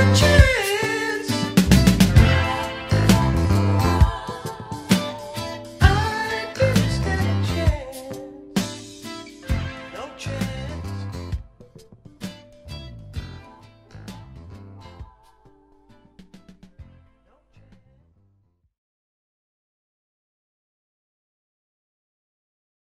the chance.